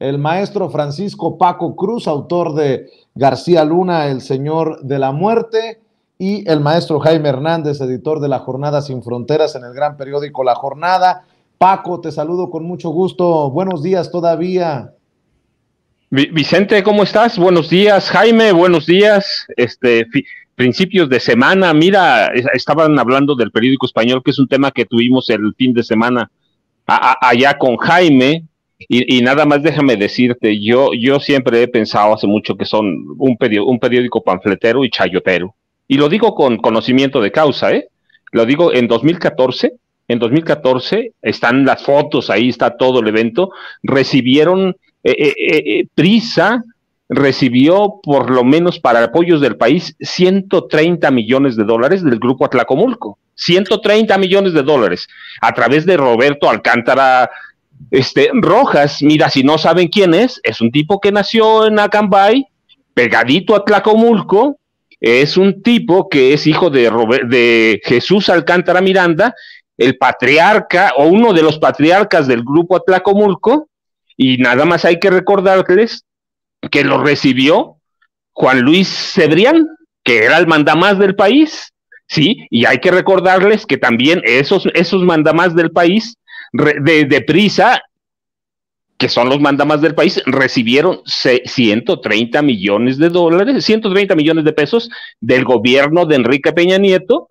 el maestro Francisco Paco Cruz, autor de García Luna, El Señor de la Muerte, y el maestro Jaime Hernández, editor de La Jornada Sin Fronteras en el gran periódico La Jornada. Paco, te saludo con mucho gusto. Buenos días todavía. Vicente, ¿cómo estás? Buenos días, Jaime, buenos días. Este, principios de semana, mira, estaban hablando del periódico español, que es un tema que tuvimos el fin de semana allá con Jaime, y, nada más déjame decirte, yo, yo siempre he pensado hace mucho que son un, un periódico panfletero y chayotero. Y lo digo con conocimiento de causa, ¿eh? Lo digo en 2014, en 2014, están las fotos, ahí está todo el evento, recibieron, eh, eh, eh, Prisa recibió por lo menos para apoyos del país 130 millones de dólares del grupo Atlacomulco. 130 millones de dólares a través de Roberto Alcántara este, Rojas. Mira, si no saben quién es, es un tipo que nació en Acambay, pegadito a Tlacomulco, es un tipo que es hijo de, de Jesús Alcántara Miranda, el patriarca o uno de los patriarcas del grupo Atlacomulco, y nada más hay que recordarles que lo recibió Juan Luis Cebrián, que era el mandamás del país, sí, y hay que recordarles que también esos, esos mandamás del país de, prisa, que son los mandamás del país, recibieron 130 millones de dólares, 130 millones de pesos del gobierno de Enrique Peña Nieto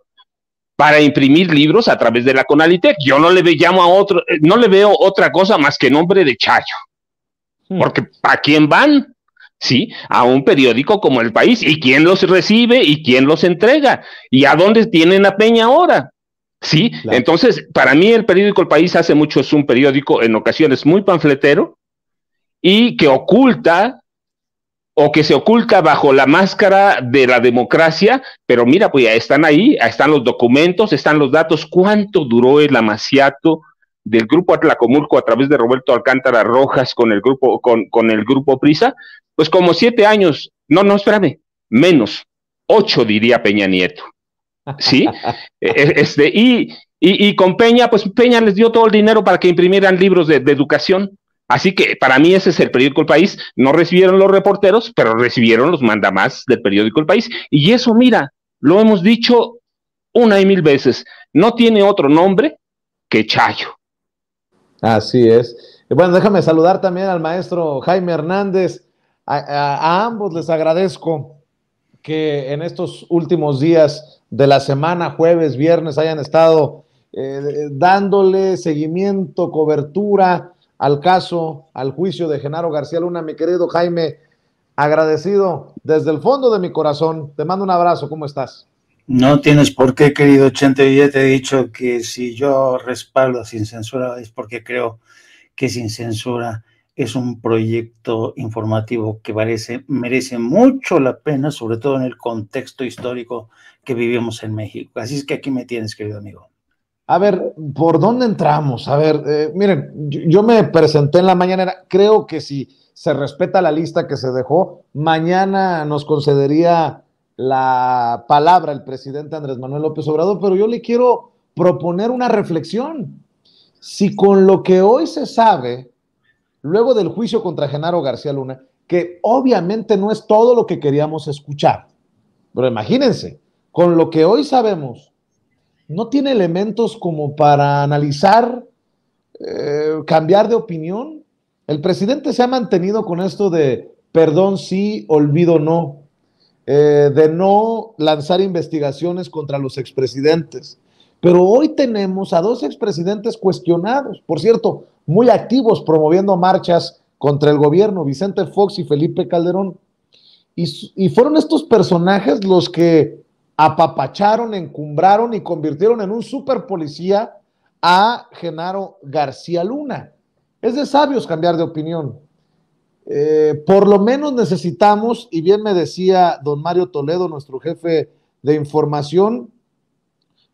para imprimir libros a través de la Conalitec. Yo no le llamo a otro, no le veo otra cosa más que nombre de Chayo. Hmm. Porque ¿a quién van? Sí, a un periódico como El País. ¿Y quién los recibe y quién los entrega? ¿Y a dónde tienen a Peña ahora? Sí, entonces para mí el periódico El País hace mucho es un periódico en ocasiones muy panfletero y que oculta o que se oculta bajo la máscara de la democracia, pero mira, pues ya están ahí, están los documentos, están los datos, cuánto duró el amaciato del grupo Atlacomulco a través de Roberto Alcántara Rojas con el grupo, con, con el grupo Prisa, pues como siete años, no, no, espérame, menos, ocho diría Peña Nieto. ¿Sí? E, e, este, y, y, con Peña, pues Peña les dio todo el dinero para que imprimieran libros de, educación. Así que para mí ese es el periódico El País. No recibieron los reporteros, pero recibieron los mandamás del periódico El País. Y eso, mira, lo hemos dicho una y mil veces. No tiene otro nombre que Chayo. Así es. Bueno, déjame saludar también al maestro Jaime Hernández. a ambos les agradezco que en estos últimos días de la semana, jueves, viernes, hayan estado eh, dándole seguimiento, cobertura al caso, al juicio de Genaro García Luna. Mi querido Jaime, agradecido desde el fondo de mi corazón. Te mando un abrazo, ¿cómo estás? No tienes por qué, querido Chente. Ya te he dicho que si yo respaldo sin censura es porque creo que sin censura es un proyecto informativo que merece mucho la pena, sobre todo en el contexto histórico que vivimos en México. Así es que aquí me tienes, querido amigo. A ver, ¿por dónde entramos? A ver, eh, miren, yo, me presenté en la mañana, creo que si se respeta la lista que se dejó, mañana nos concedería la palabra el presidente Andrés Manuel López Obrador, pero yo le quiero proponer una reflexión. Si con lo que hoy se sabe, luego del juicio contra Genaro García Luna, que obviamente no es todo lo que queríamos escuchar, pero imagínense, con lo que hoy sabemos, no tiene elementos como para analizar, eh, cambiar de opinión. El presidente se ha mantenido con esto de perdón sí, olvido no, eh, de no lanzar investigaciones contra los expresidentes. Pero hoy tenemos a dos expresidentes cuestionados, por cierto, muy activos promoviendo marchas contra el gobierno, Vicente Fox y Felipe Calderón. y fueron estos personajes los que apapacharon, encumbraron y convirtieron en un super policía a Genaro García Luna. Es de sabios cambiar de opinión. Eh, por lo menos necesitamos, y bien me decía don Mario Toledo, nuestro jefe de información,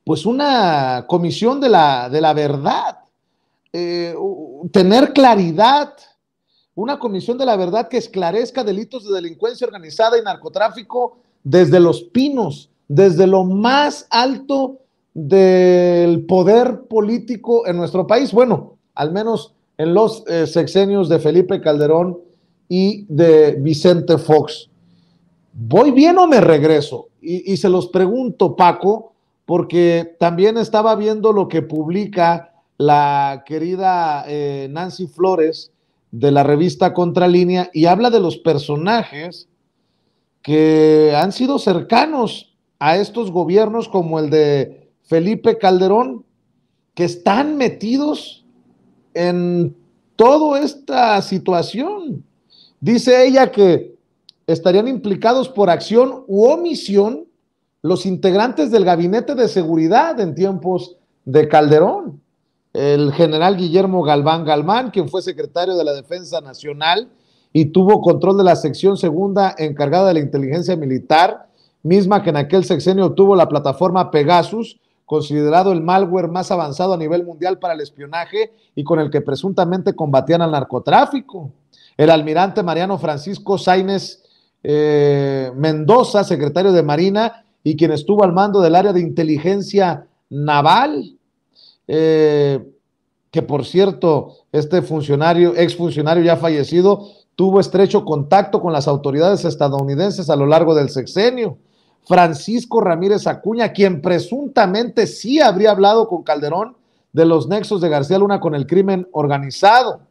pues una comisión de la, de la verdad, eh, tener claridad, una comisión de la verdad que esclarezca delitos de delincuencia organizada y narcotráfico desde los pinos, desde lo más alto del poder político en nuestro país. Bueno, al menos en los eh, sexenios de Felipe Calderón y de Vicente Fox. ¿Voy bien o me regreso? Y, se los pregunto, Paco, porque también estaba viendo lo que publica la querida eh, Nancy Flores de la revista Contralínea y habla de los personajes que han sido cercanos a estos gobiernos como el de Felipe Calderón, que están metidos en toda esta situación. Dice ella que estarían implicados por acción u omisión los integrantes del gabinete de seguridad en tiempos de Calderón. El general Guillermo Galván Galván, quien fue secretario de la Defensa Nacional y tuvo control de la sección segunda encargada de la inteligencia militar, misma que en aquel sexenio tuvo la plataforma Pegasus, considerado el malware más avanzado a nivel mundial para el espionaje y con el que presuntamente combatían al narcotráfico. El almirante Mariano Francisco Sainz eh, Mendoza, secretario de Marina, y quien estuvo al mando del área de inteligencia naval, eh, que por cierto, este funcionario, exfuncionario ya fallecido, tuvo estrecho contacto con las autoridades estadounidenses a lo largo del sexenio. Francisco Ramírez Acuña, quien presuntamente sí habría hablado con Calderón de los nexos de García Luna con el crimen organizado.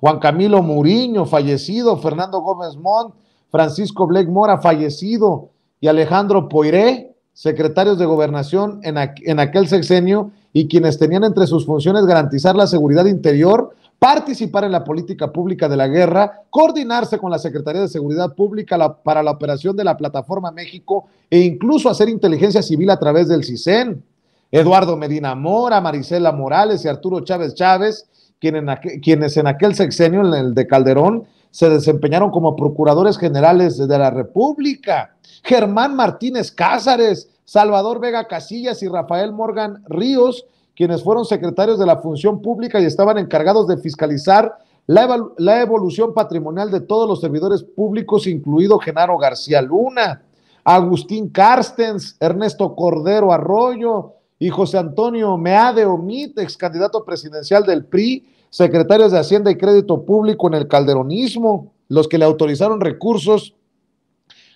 Juan Camilo Muriño, fallecido, Fernando Gómez Montt, Francisco Blake Mora, fallecido, y Alejandro Poiré, secretarios de gobernación en, en aquel sexenio, y quienes tenían entre sus funciones garantizar la seguridad interior, participar en la política pública de la guerra, coordinarse con la Secretaría de Seguridad Pública para la operación de la Plataforma México e incluso hacer inteligencia civil a través del CISEN. Eduardo Medina Mora, Marisela Morales y Arturo Chávez Chávez, quienes en aquel sexenio, en el de Calderón, se desempeñaron como procuradores generales de la República. Germán Martínez Cázares, Salvador Vega Casillas y Rafael Morgan Ríos, quienes fueron secretarios de la función pública y estaban encargados de fiscalizar la, evolución patrimonial de todos los servidores públicos, incluido Genaro García Luna, Agustín Carstens, Ernesto Cordero Arroyo y José Antonio Meade Omit, ex candidato presidencial del PRI, secretarios de Hacienda y Crédito Público en el calderonismo, los que le autorizaron recursos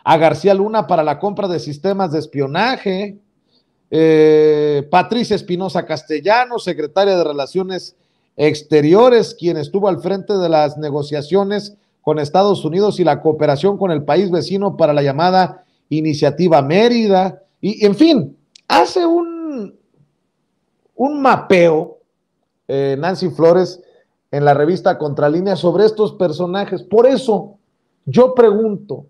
a García Luna para la compra de sistemas de espionaje, eh, Patricia Espinosa Castellano, secretaria de Relaciones Exteriores, quien estuvo al frente de las negociaciones con Estados Unidos y la cooperación con el país vecino para la llamada Iniciativa Mérida. Y, en fin, hace un, un mapeo, eh, Nancy Flores, en la revista Contralínea sobre estos personajes. Por eso yo pregunto,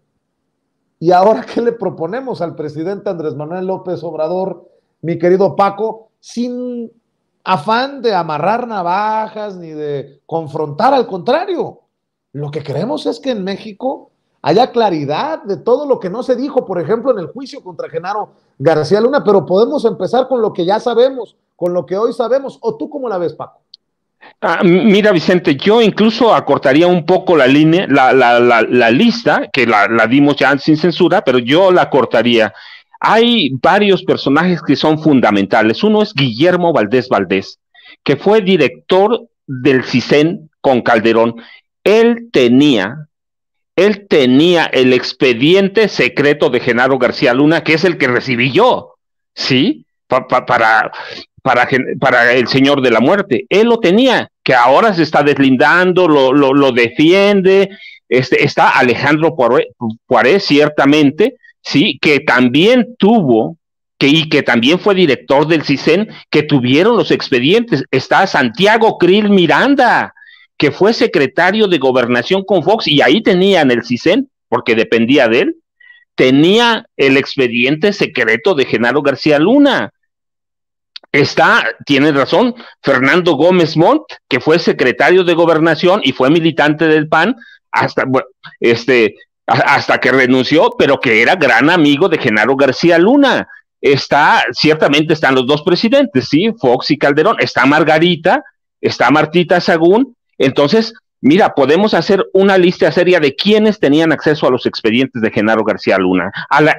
¿Y ahora qué le proponemos al presidente Andrés Manuel López Obrador, mi querido Paco, sin afán de amarrar navajas ni de confrontar, al contrario? Lo que queremos es que en México haya claridad de todo lo que no se dijo, por ejemplo, en el juicio contra Genaro García Luna, pero podemos empezar con lo que ya sabemos, con lo que hoy sabemos. ¿O tú cómo la ves, Paco? Ah, mira, Vicente, yo incluso acortaría un poco la línea, la, la, la, lista, que la, dimos ya sin censura, pero yo la cortaría. Hay varios personajes que son fundamentales. Uno es Guillermo Valdés Valdés, que fue director del CISEN con Calderón. Él tenía, él tenía el expediente secreto de Genaro García Luna, que es el que recibí yo, ¿sí? Para, para, para el Señor de la Muerte. Él lo tenía, que ahora se está deslindando, lo, lo, defiende. Este, está Alejandro Poiré, ciertamente, sí, que también tuvo, que, y que también fue director del CISEN, que tuvieron los expedientes. Está Santiago Krill Miranda, que fue secretario de gobernación con Fox, y ahí tenían el CISEN, porque dependía de él, tenía el expediente secreto de Genaro García Luna está, tiene razón, Fernando Gómez Montt, que fue secretario de gobernación y fue militante del PAN hasta, este, hasta que renunció, pero que era gran amigo de Genaro García Luna. Está, ciertamente están los dos presidentes, sí, Fox y Calderón, está Margarita, está Martita Sagún, entonces, mira, podemos hacer una lista seria de quienes tenían acceso a los expedientes de Genaro García Luna.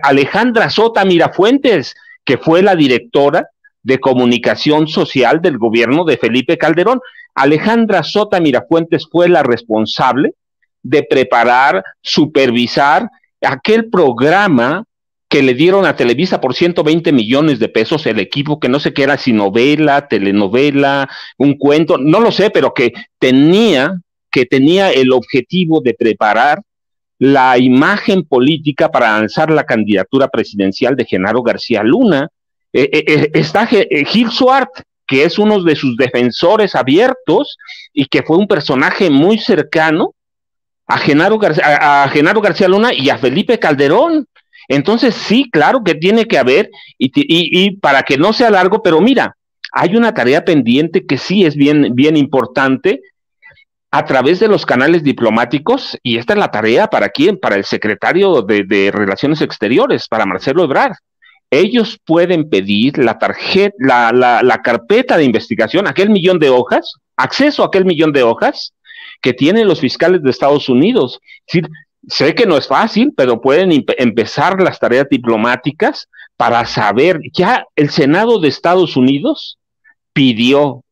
Alejandra Sota Mirafuentes, que fue la directora de comunicación social del gobierno de Felipe Calderón. Alejandra Sota Mirafuentes fue la responsable de preparar, supervisar aquel programa que le dieron a Televisa por 120 millones de pesos el equipo que no sé qué era, si novela, telenovela, un cuento, no lo sé, pero que tenía, que tenía el objetivo de preparar la imagen política para lanzar la candidatura presidencial de Genaro García Luna. Eh, eh, eh, está Gil Suart, que es uno de sus defensores abiertos y que fue un personaje muy cercano a Genaro, García Luna y a Felipe Calderón. Entonces, sí, claro que tiene que haber, y, para que no sea largo, pero mira, hay una tarea pendiente que sí es bien, bien importante a través de los canales diplomáticos, y esta es la tarea para quién, para el secretario de, Relaciones Exteriores, para Marcelo Ebrard. Ellos pueden pedir la tarjeta, la, la, la carpeta de investigación, aquel millón de hojas, acceso a aquel millón de hojas que tienen los fiscales de Estados Unidos. Decir, sé que no es fácil, pero pueden empezar las tareas diplomáticas para saber, ya el Senado de Estados Unidos pidió,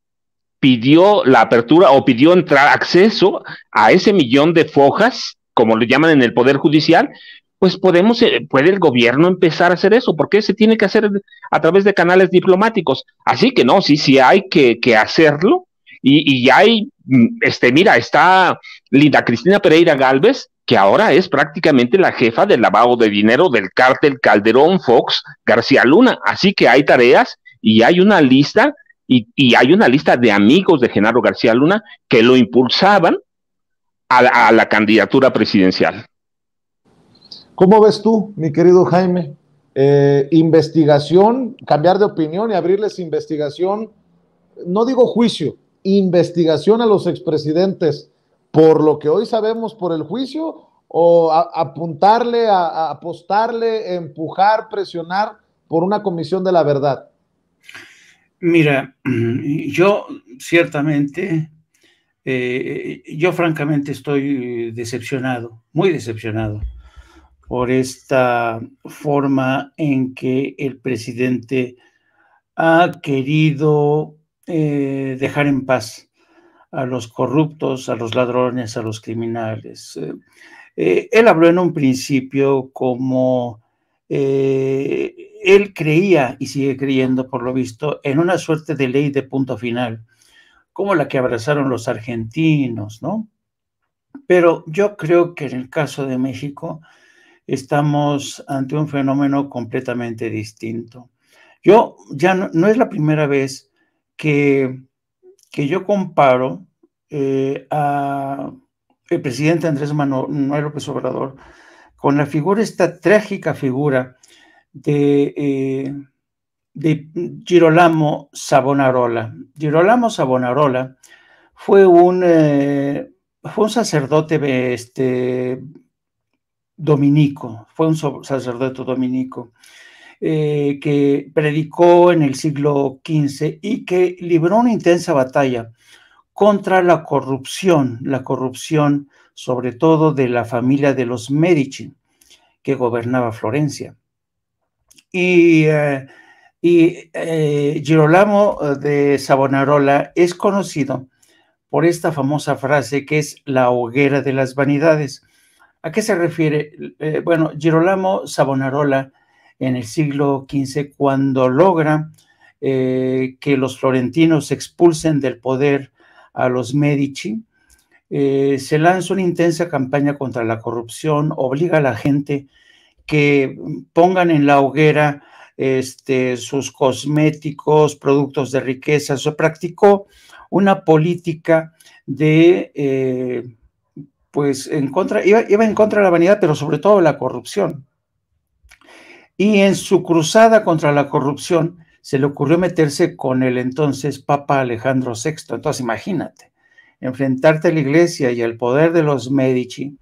pidió la apertura o pidió entrar acceso a ese millón de fojas, como lo llaman en el Poder Judicial, pues podemos, eh, puede el gobierno empezar a hacer eso, porque se tiene que hacer a través de canales diplomáticos. Así que no, sí, sí hay que, hacerlo. Y, y hay, mm, este, mira, está Linda Cristina Pereira Galvez, que ahora es prácticamente la jefa del lavado de dinero del cártel Calderón Fox García Luna. Así que hay tareas y hay una lista y, hay una lista de amigos de Genaro García Luna que lo impulsaban a la, candidatura presidencial. ¿Cómo ves tú, mi querido Jaime? Eh, investigación, cambiar de opinión y abrirles investigación, no digo juicio, investigación a los expresidentes por lo que hoy sabemos por el juicio o apuntarle, a, apostarle, empujar, presionar por una comisión de la verdad? Mira, yo ciertamente, eh, yo francamente estoy decepcionado, muy decepcionado por esta forma en que el presidente ha querido eh, dejar en paz a los corruptos, a los ladrones, a los criminales. Eh, eh, él habló en un principio como él creía y sigue creyendo, por lo visto, en una suerte de ley de punto final, como la que abrazaron los argentinos, ¿no? Pero yo creo que en el caso de México estamos ante un fenómeno completamente distinto. Yo ya no es la primera vez que que yo comparo eh, a el presidente Andrés Manuel López Obrador con la figura, esta trágica figura de, eh, de Girolamo Savonarola. Girolamo Savonarola fue un, eh, fue un sacerdote este, dominico, fue un sacerdote dominico eh, que predicó en el siglo XV y que libró una intensa batalla contra la corrupción, la corrupción sobre todo de la familia de los Medici, que gobernaba Florencia. Y, eh, eh, Girolamo de Savonarola es conocido por esta famosa frase que es la hoguera de las vanidades. ¿A qué se refiere? bueno, Girolamo Savonarola en el siglo XV cuando logra eh, que los florentinos expulsen del poder a los Medici. Eh, se lanza una intensa campaña contra la corrupción, obliga a la gente que pongan en la hoguera este, sus cosméticos, productos de riqueza. Se practicó una política de, eh, pues, en contra, iba, iba, en contra de la vanidad, pero sobre todo la corrupción. Y en su cruzada contra la corrupción se le ocurrió meterse con el entonces Papa Alejandro VI. Entonces imagínate, enfrentarte a la iglesia y al poder de los Medici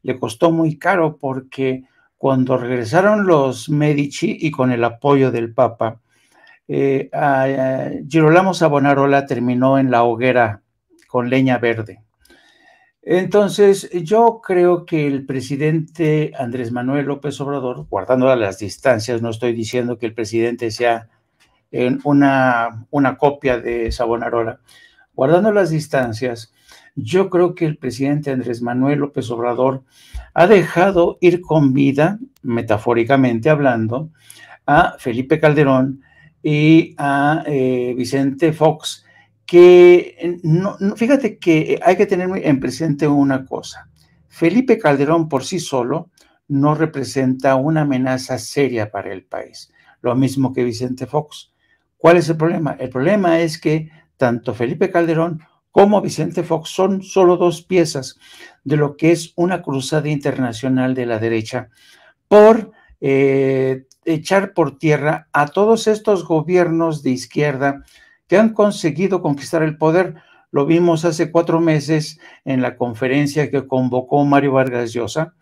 le costó muy caro porque cuando regresaron los Medici y con el apoyo del Papa, eh, Girolamo Savonarola terminó en la hoguera con leña verde. Entonces, yo creo que el presidente Andrés Manuel López Obrador, guardando las distancias, no estoy diciendo que el presidente sea en una, una copia de Savonarola. Guardando las distancias, yo creo que el presidente Andrés Manuel López Obrador ha dejado ir con vida, metafóricamente hablando, a Felipe Calderón y a eh, Vicente Fox, que no, fíjate que hay que tener en presente una cosa. Felipe Calderón por sí solo no representa una amenaza seria para el país, lo mismo que Vicente Fox. ¿Cuál es el problema? El problema es que tanto Felipe Calderón como Vicente Fox son solo dos piezas de lo que es una cruzada internacional de la derecha por eh, echar por tierra a todos estos gobiernos de izquierda que han conseguido conquistar el poder. Lo vimos hace cuatro meses en la conferencia que convocó Mario Vargas Llosa,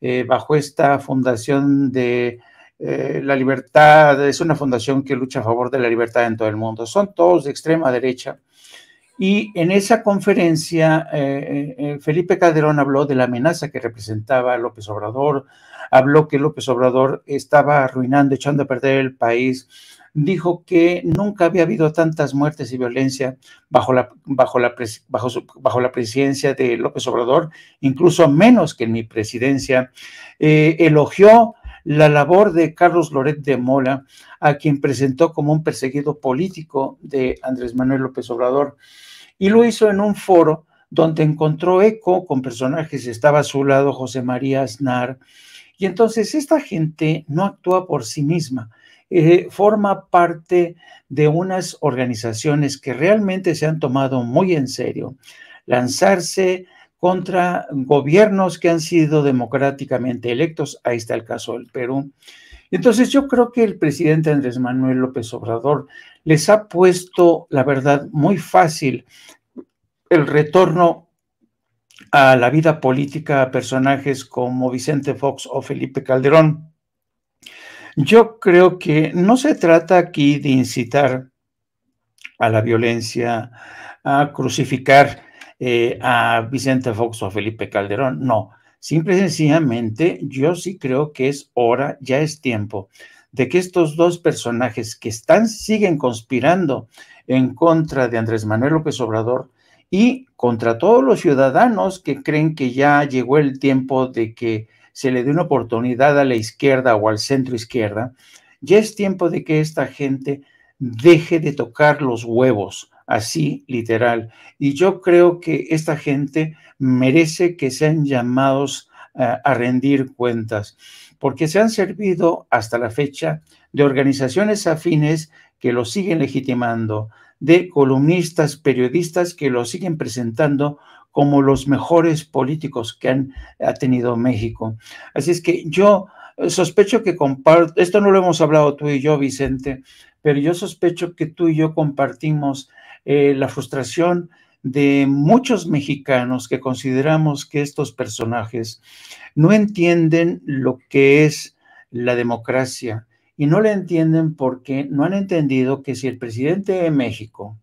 eh, bajo esta fundación de eh, la libertad, es una fundación que lucha a favor de la libertad en todo el mundo. Son todos de extrema derecha. Y en esa conferencia, eh, Felipe Calderón habló de la amenaza que representaba López Obrador, habló que López Obrador estaba arruinando, echando a perder el país, dijo que nunca había habido tantas muertes y violencia bajo la, bajo la, bajo, bajo la presidencia de López Obrador, incluso menos que en mi presidencia. Eh, elogió la labor de Carlos Loret de Mola, a quien presentó como un perseguido político de Andrés Manuel López Obrador, y lo hizo en un foro donde encontró eco con personajes, estaba a su lado José María Aznar, y entonces esta gente no actúa por sí misma, eh, forma parte de unas organizaciones que realmente se han tomado muy en serio. Lanzarse contra gobiernos que han sido democráticamente electos, ahí está el caso del Perú. Entonces yo creo que el presidente Andrés Manuel López Obrador les ha puesto, la verdad, muy fácil el retorno a la vida política a personajes como Vicente Fox o Felipe Calderón. Yo creo que no se trata aquí de incitar a la violencia, a crucificar eh, a Vicente Fox o a Felipe Calderón, no. Simple y sencillamente, yo sí creo que es hora, ya es tiempo de que estos dos personajes que están, siguen conspirando en contra de Andrés Manuel López Obrador y contra todos los ciudadanos que creen que ya llegó el tiempo de que se le dé una oportunidad a la izquierda o al centro izquierda, ya es tiempo de que esta gente deje de tocar los huevos, así literal. Y yo creo que esta gente merece que sean llamados a rendir cuentas, porque se han servido hasta la fecha de organizaciones afines que lo siguen legitimando, de columnistas, periodistas que lo siguen presentando como los mejores políticos que han, ha tenido México. Así es que yo eh, sospecho que comparto, esto no lo hemos hablado tú y yo, Vicente, pero yo sospecho que tú y yo compartimos eh, la frustración de muchos mexicanos que consideramos que estos personajes no entienden lo que es la democracia y no la entienden porque no han entendido que si el presidente de México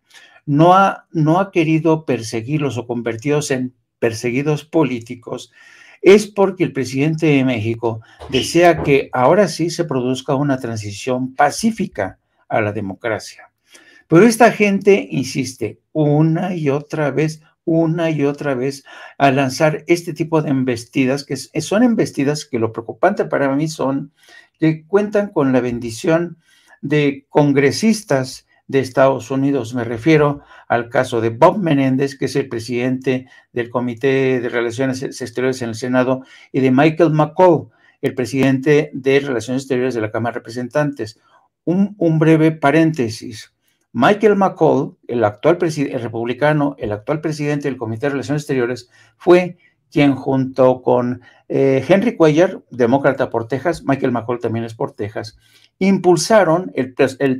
no ha, no ha querido perseguirlos o convertidos en perseguidos políticos, es porque el presidente de México desea que ahora sí se produzca una transición pacífica a la democracia. Pero esta gente insiste una y otra vez, una y otra vez a lanzar este tipo de embestidas, que son embestidas que lo preocupante para mí son que cuentan con la bendición de congresistas de Estados Unidos. Me refiero al caso de Bob Menéndez, que es el presidente del Comité de Relaciones Exteriores en el Senado, y de Michael McCall, el presidente de Relaciones Exteriores de la Cámara de Representantes. Un, breve paréntesis. Michael McCall, el actual el republicano, el actual presidente del Comité de Relaciones Exteriores, fue quien junto con eh, Henry Cuellar, demócrata por Texas, Michael McCall también es por Texas, impulsaron el,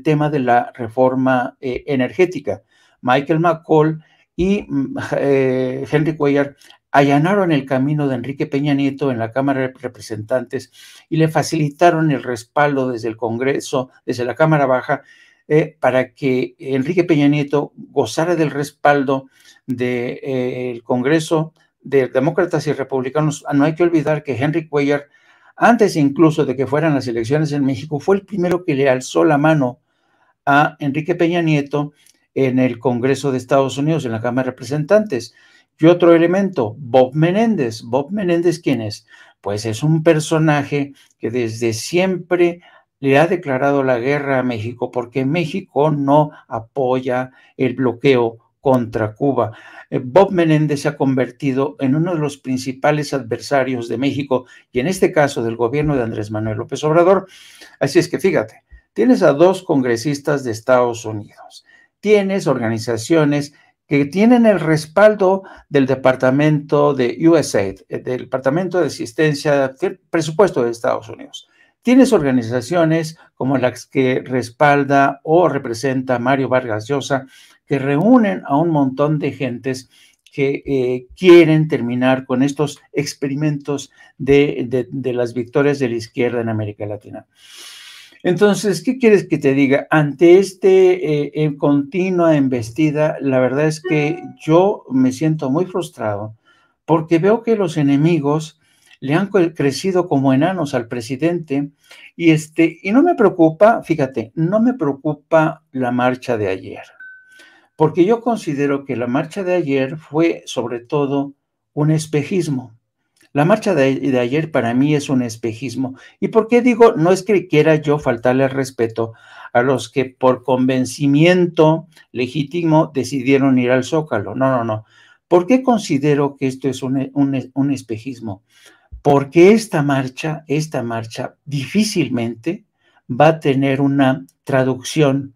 tema de la reforma eh, energética. Michael McCall y mm, eh, Henry Cuellar allanaron el camino de Enrique Peña Nieto en la Cámara de Representantes y le facilitaron el respaldo desde el Congreso, desde la Cámara Baja, para que Enrique Peña Nieto gozara del respaldo del Congreso de demócratas y republicanos, no hay que olvidar que Henry Cuellar, antes incluso de que fueran las elecciones en México, fue el primero que le alzó la mano a Enrique Peña Nieto en el Congreso de Estados Unidos, en la Cámara de Representantes. Y otro elemento, Bob Menéndez. Bob Menéndez, ¿quién es? Pues es un personaje que desde siempre le ha declarado la guerra a México porque México no apoya el bloqueo contra Cuba. Eh, Bob Menéndez se ha convertido en uno de los principales adversarios de México y en este caso del gobierno de Andrés Manuel López Obrador. Así es que fíjate, tienes a dos congresistas de Estados Unidos, tienes organizaciones que tienen el respaldo del Departamento de USAID, eh, del Departamento de Asistencia, presupuesto de Estados Unidos. Tienes organizaciones como las que respalda o representa Mario Vargas Llosa, que reúnen a un montón de gentes que eh, quieren terminar con estos experimentos de, las victorias de la izquierda en América Latina. Entonces, ¿qué quieres que te diga? Ante este eh, continua embestida, la verdad es que yo me siento muy frustrado porque veo que los enemigos le han crecido como enanos al presidente y este y no me preocupa, fíjate, no me preocupa la marcha de ayer. Porque yo considero que la marcha de ayer fue sobre todo un espejismo. La marcha de, ayer para mí es un espejismo. ¿Y por qué digo? No es que quiera yo faltarle al respeto a los que por convencimiento legítimo decidieron ir al Zócalo. No, no, no. ¿Por qué considero que esto es un, un espejismo? porque esta marcha, esta marcha difícilmente va a tener una traducción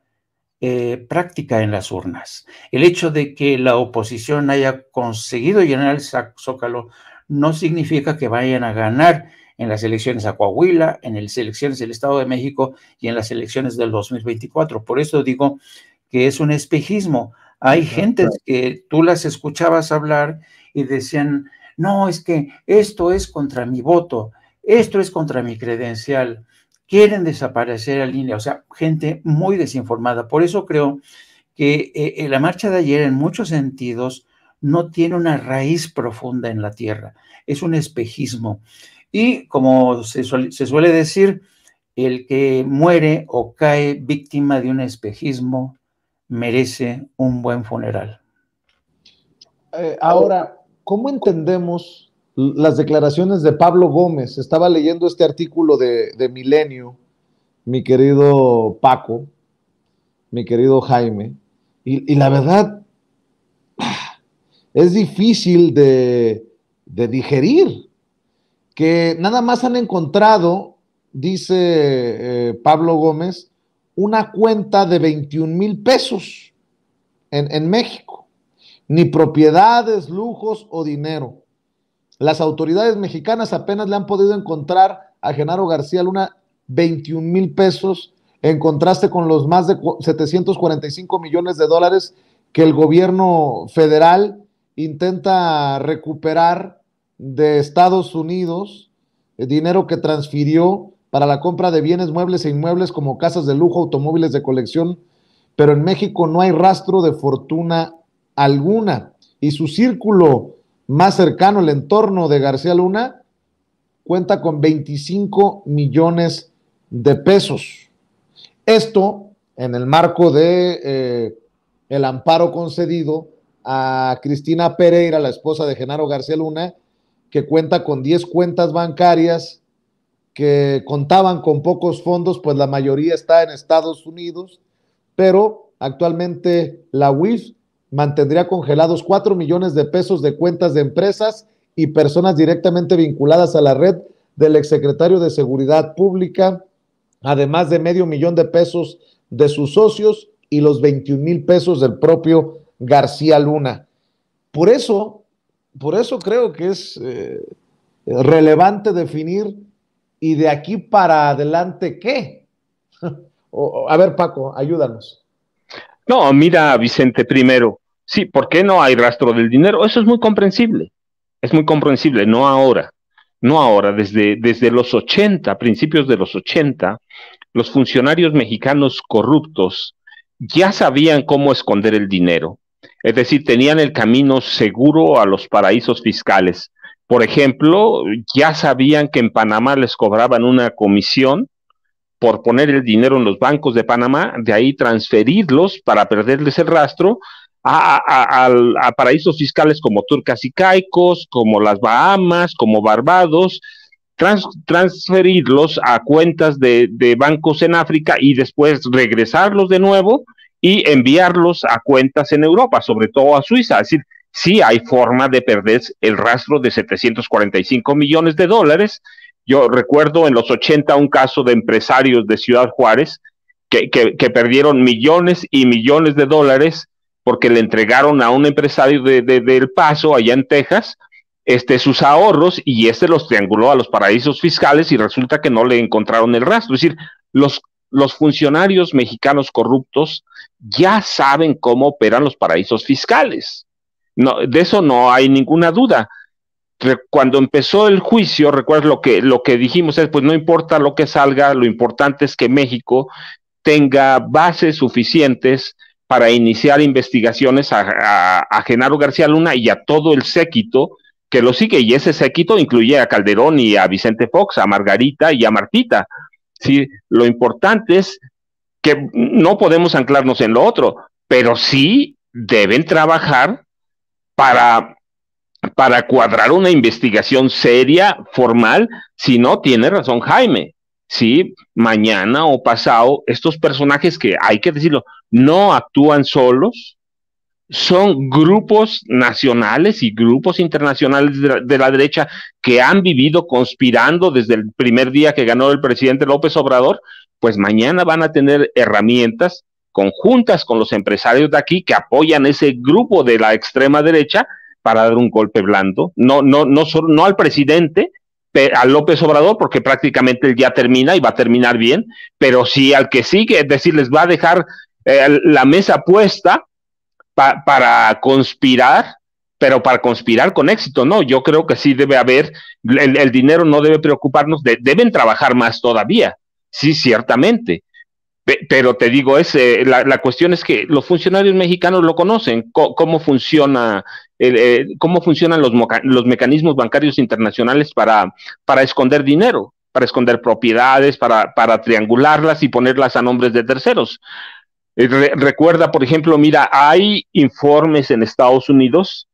eh, práctica en las urnas. El hecho de que la oposición haya conseguido llenar el zócalo no significa que vayan a ganar en las elecciones a Coahuila, en las elecciones del Estado de México y en las elecciones del 2024. Por eso digo que es un espejismo. Hay gentes que tú las escuchabas hablar y decían, no, es que esto es contra mi voto, esto es contra mi credencial, quieren desaparecer a línea, o sea, gente muy desinformada. Por eso creo que eh, la marcha de ayer en muchos sentidos no tiene una raíz profunda en la tierra, es un espejismo. Y como se suele decir, el que muere o cae víctima de un espejismo merece un buen funeral. Eh, ahora, ¿cómo entendemos las declaraciones de Pablo Gómez? Estaba leyendo este artículo de, Milenio, mi querido Paco, mi querido Jaime, y, la verdad es difícil de, digerir, que nada más han encontrado, dice eh, Pablo Gómez, una cuenta de 21 mil pesos en México ni propiedades, lujos o dinero. Las autoridades mexicanas apenas le han podido encontrar a Genaro García Luna 21 mil pesos en contraste con los más de 745 millones de dólares que el gobierno federal intenta recuperar de Estados Unidos, el dinero que transfirió para la compra de bienes muebles e inmuebles como casas de lujo, automóviles de colección, pero en México no hay rastro de fortuna alguna. Y su círculo más cercano, el entorno de García Luna, cuenta con 25 millones de pesos. Esto en el marco de eh, el amparo concedido a Cristina Pereira, la esposa de Genaro García Luna, que cuenta con 10 cuentas bancarias que contaban con pocos fondos, pues la mayoría está en Estados Unidos, pero actualmente la UIF mantendría congelados 4 millones de pesos de cuentas de empresas y personas directamente vinculadas a la red del exsecretario de Seguridad Pública, además de medio millón de pesos de sus socios y los 21 mil pesos del propio García Luna. Por eso, por eso creo que es eh, relevante definir y de aquí para adelante qué. a ver, Paco, ayúdanos. No, mira, Vicente, primero, Sí, ¿por qué no hay rastro del dinero? Eso es muy comprensible. Es muy comprensible, no ahora. No ahora, desde, desde los 80, principios de los 80, los funcionarios mexicanos corruptos ya sabían cómo esconder el dinero. Es decir, tenían el camino seguro a los paraísos fiscales. Por ejemplo, ya sabían que en Panamá les cobraban una comisión por poner el dinero en los bancos de Panamá, de ahí transferirlos para perderles el rastro a, paraísos fiscales como Turcas y Caicos, como las Bahamas, como Barbados, transferirlos a cuentas de, de, bancos en África y después regresarlos de nuevo y enviarlos a cuentas en Europa, sobre todo a Suiza. Es decir, sí hay forma de perder el rastro de 745 millones de dólares. Yo recuerdo en los 80 un caso de empresarios de Ciudad Juárez que, que, perdieron millones y millones de dólares porque le entregaron a un empresario de, del Paso, allá en Texas, este, sus ahorros y este los trianguló a los paraísos fiscales y resulta que no le encontraron el rastro. Es decir, los, los funcionarios mexicanos corruptos ya saben cómo operan los paraísos fiscales. No, de eso no hay ninguna duda. Cuando empezó el juicio, recuerda lo que, lo que dijimos es, pues no importa lo que salga, lo importante es que México tenga bases suficientes para iniciar investigaciones a, Genaro García Luna y a todo el séquito que lo sigue. Y ese séquito incluye a Calderón y a Vicente Fox, a Margarita y a Martita. Sí, lo importante es que no podemos anclarnos en lo otro, pero sí deben trabajar para, para cuadrar una investigación seria, formal, si no tiene razón Jaime. Sí, mañana o pasado, estos personajes que hay que decirlo, no actúan solos, son grupos nacionales y grupos internacionales de la, derecha que han vivido conspirando desde el primer día que ganó el presidente López Obrador, pues mañana van a tener herramientas conjuntas con los empresarios de aquí que apoyan ese grupo de la extrema derecha para dar un golpe blando, no, no, no, no al presidente, a López Obrador, porque prácticamente él ya termina y va a terminar bien, pero sí al que sigue, es decir, les va a dejar eh, la mesa puesta para conspirar, pero para conspirar con éxito, no, yo creo que sí debe haber, el, dinero no debe preocuparnos, deben trabajar más todavía, sí, ciertamente, pero te digo, es, eh, la, cuestión es que los funcionarios mexicanos lo conocen, cómo, funciona, eh, cómo funcionan los, los, mecanismos bancarios internacionales para, para esconder dinero, para esconder propiedades, para, para triangularlas y ponerlas a nombres de terceros. Eh, recuerda, por ejemplo, mira, hay informes en Estados Unidos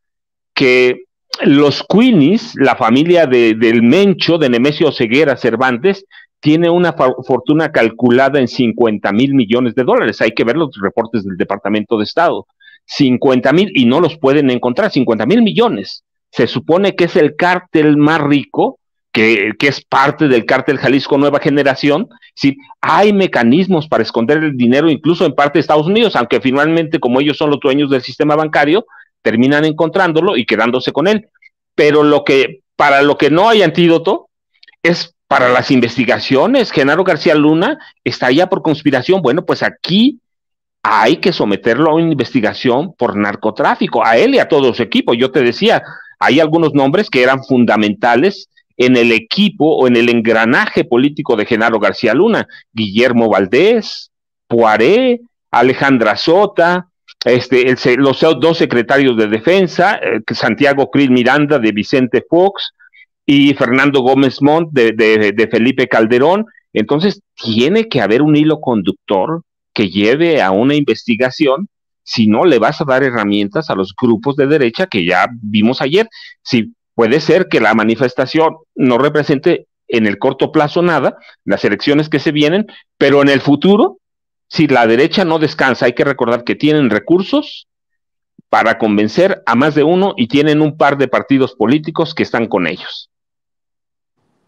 que los Queenies, la familia de, del Mencho, de Nemesio Ceguera Cervantes, tiene una fortuna calculada en 50 mil millones de dólares. Hay que ver los reportes del Departamento de Estado. 50 mil y no los pueden encontrar, 50 mil millones. Se supone que es el cártel más rico, que, que, es parte del cártel Jalisco Nueva Generación. Sí, hay mecanismos para esconder el dinero, incluso en parte de Estados Unidos, aunque finalmente, como ellos son los dueños del sistema bancario, terminan encontrándolo y quedándose con él. Pero lo que, para lo que no hay antídoto, es para las investigaciones. Genaro García Luna está ya por conspiración. Bueno, pues aquí hay que someterlo a una investigación por narcotráfico, a él y a todo su equipo. Yo te decía, hay algunos nombres que eran fundamentales en el equipo o en el engranaje político de Genaro García Luna. Guillermo Valdés, Poiré, Alejandra Sota, este, los dos secretarios de defensa, eh, Santiago Cris Miranda de Vicente Fox, y Fernando Gómez Montt de, Felipe Calderón. Entonces, tiene que haber un hilo conductor que lleve a una investigación, si no le vas a dar herramientas a los grupos de derecha que ya vimos ayer. Si puede ser que la manifestación no represente en el corto plazo nada, las elecciones que se vienen, pero en el futuro, si la derecha no descansa, hay que recordar que tienen recursos para convencer a más de uno y tienen un par de partidos políticos que están con ellos.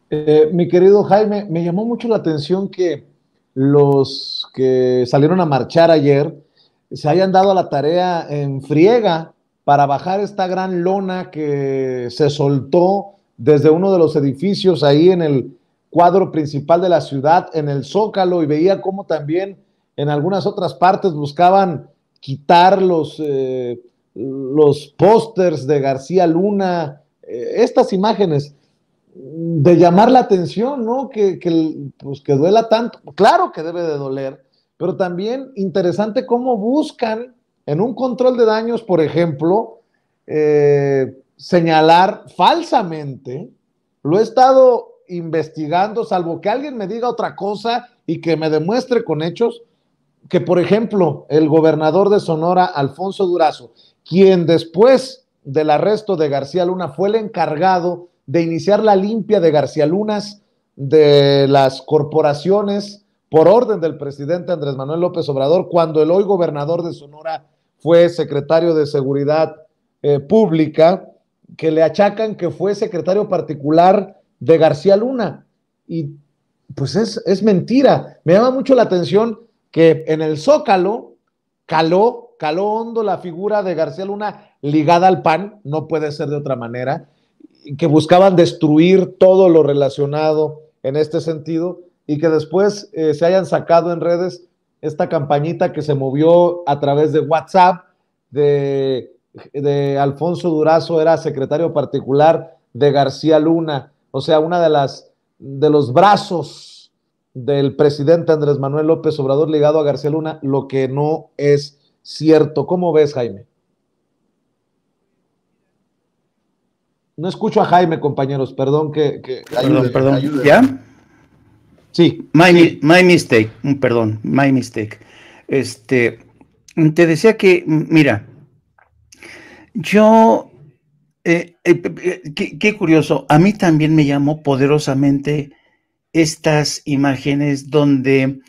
Eh, mi querido Jaime, me llamó mucho la atención que los que salieron a marchar ayer se hayan dado a la tarea en friega para bajar esta gran lona que se soltó desde uno de los edificios ahí en el cuadro principal de la ciudad, en el Zócalo, y veía cómo también en algunas otras partes buscaban quitar los, eh, los pósters de García Luna, eh, estas imágenes de llamar la atención, ¿no? Que, pues, que duela tanto. Claro que debe de doler, pero también interesante cómo buscan en un control de daños, por ejemplo, eh, señalar falsamente, lo he estado investigando, salvo que alguien me diga otra cosa y que me demuestre con hechos que, por ejemplo, el gobernador de Sonora, Alfonso Durazo, quien después del arresto de García Luna fue el encargado de iniciar la limpia de García Lunas de las corporaciones por orden del presidente Andrés Manuel López Obrador, cuando el hoy gobernador de Sonora fue secretario de Seguridad eh, Pública, que le achacan que fue secretario particular de García Luna. Y pues es, es mentira. Me llama mucho la atención que en el Zócalo caló, caló hondo la figura de García Luna ligada al PAN, no puede ser de otra manera, que buscaban destruir todo lo relacionado en este sentido y que después eh, se hayan sacado en redes esta campañita que se movió a través de WhatsApp de, de Alfonso Durazo, era secretario particular de García Luna, o sea, una de las de los brazos del presidente Andrés Manuel López Obrador ligado a García Luna, lo que no es cierto. ¿Cómo ves, Jaime? No escucho a Jaime, compañeros, perdón que... perdón, perdón. ¿Ya? Sí. My, my mistake, mm, perdón, my mistake. Este, te decía que, mira, yo, eh, eh, eh, qué, curioso, a mí también me llamó poderosamente estas imágenes donde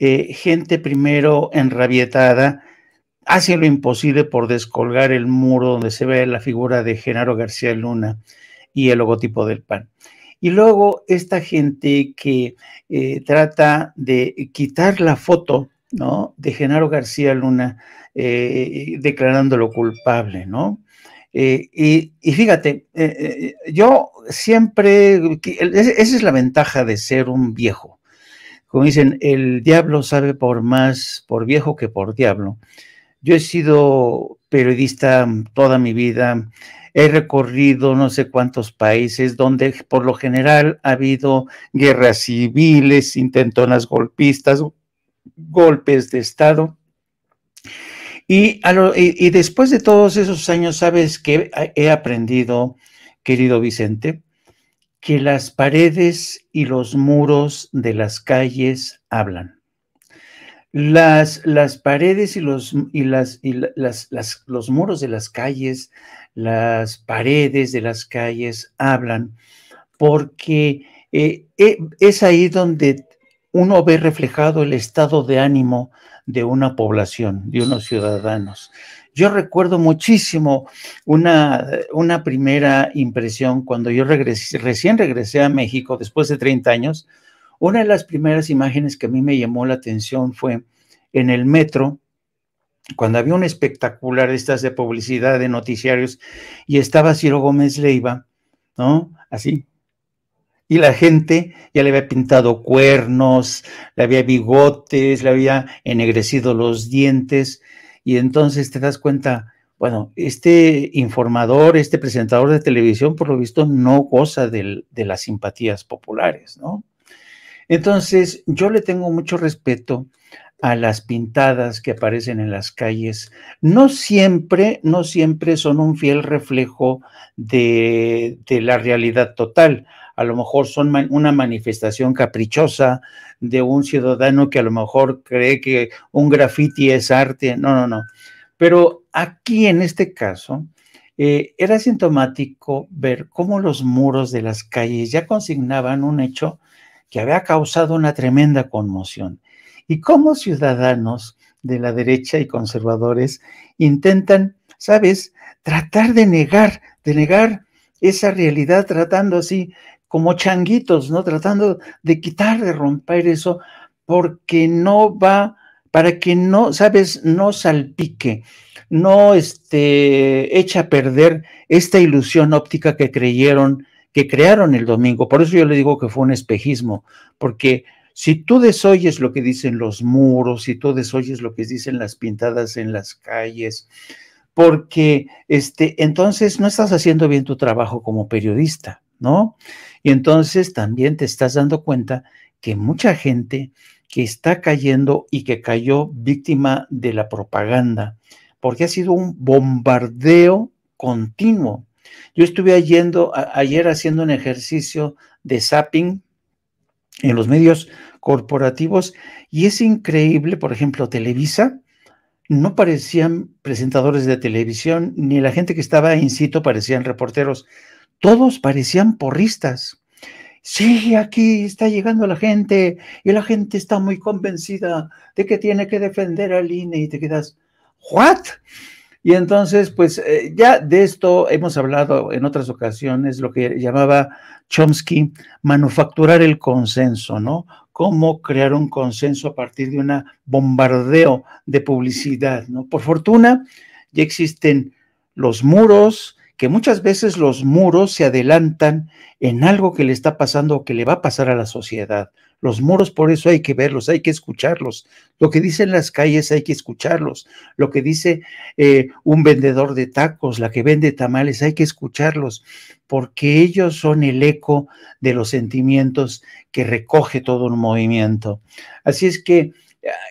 gente primero enrabietada hace lo imposible por descolgar el muro donde se ve la figura de Genaro García Luna y el logotipo del PAN. Y luego esta gente que eh, trata de quitar la foto, ¿no? De Genaro García Luna eh, declarándolo culpable, ¿no? Eh, y, y, fíjate, yo siempre, esa es la ventaja de ser un viejo. Como dicen, el diablo sabe por más por viejo que por diablo. Yo he sido periodista toda mi vida, He recorrido no sé cuántos países donde por lo general ha habido guerras civiles, intentonas golpistas, golpes de Estado. Y, y, después de todos esos años, ¿sabes qué he aprendido, querido Vicente? Que las paredes y los muros de las calles hablan. Las, las paredes y, los, y, las, y las, los muros de las calles las paredes de las calles hablan, porque eh, eh, es ahí donde uno ve reflejado el estado de ánimo de una población, de unos ciudadanos. Yo recuerdo muchísimo una, una primera impresión cuando yo recién regresé a México después de 30 años. Una de las primeras imágenes que a mí me llamó la atención fue en el metro, cuando había un espectacular estas de publicidad de noticiarios y estaba Ciro Gómez Leiva, ¿no? Así. Y la gente ya le había pintado cuernos, le había bigotes, le había ennegrecido los dientes y entonces te das cuenta, bueno, este informador, este presentador de televisión, por lo visto, no goza de las simpatías populares, ¿no? Entonces, yo le tengo mucho respeto a las pintadas que aparecen en las calles, no siempre, no siempre son un fiel reflejo de, la realidad total. A lo mejor son una manifestación caprichosa de un ciudadano que a lo mejor cree que un graffiti es arte. No, no, no. Pero aquí en este caso, eh, era sintomático ver cómo los muros de las calles ya consignaban un hecho que había causado una tremenda conmoción y cómo ciudadanos de la derecha y conservadores intentan, ¿sabes?, tratar de negar, de negar esa realidad, tratando así como changuitos, ¿no? Tratando de quitar, de romper eso, porque no va, para que no, ¿sabes?, no salpique, no este, echa a perder esta ilusión óptica que creyeron, que crearon el domingo. Por eso yo le digo que fue un espejismo, porque si tú desoyes lo que dicen los muros, si tú desoyes lo que dicen las pintadas en las calles, porque este, entonces no estás haciendo bien tu trabajo como periodista, ¿no? Y entonces también te estás dando cuenta que mucha gente que está cayendo y que cayó víctima de la propaganda, porque ha sido un bombardeo continuo Yo estuve yendo, ayer haciendo un ejercicio de zapping en los medios corporativos y es increíble, por ejemplo, Televisa, no parecían presentadores de televisión, ni la gente que estaba in situ parecían reporteros, todos parecían porristas. Sí, aquí está llegando la gente y la gente está muy convencida de que tiene que defender al INE y te quedas, ¿what? Y entonces, pues eh, ya de esto hemos hablado en otras ocasiones, lo que llamaba Chomsky manufacturar el consenso, ¿no? Cómo crear un consenso a partir de un bombardeo de publicidad, ¿no? Por fortuna, ya existen los muros, que muchas veces los muros se adelantan en algo que le está pasando o que le va a pasar a la sociedad. Los muros por eso hay que verlos, hay que escucharlos. Lo que dicen las calles hay que escucharlos. Lo que dice eh, un vendedor de tacos, la que vende tamales, hay que escucharlos, porque ellos son el eco de los sentimientos que recoge todo un movimiento. Así es que